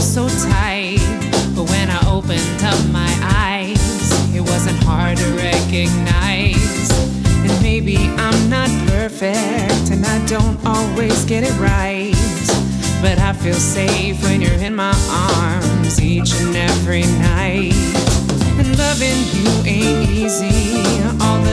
so tight. But when I opened up my eyes, it wasn't hard to recognize. And maybe I'm not perfect, and I don't always get it right. But I feel safe when you're in my arms each and every night. And loving you ain't easy. All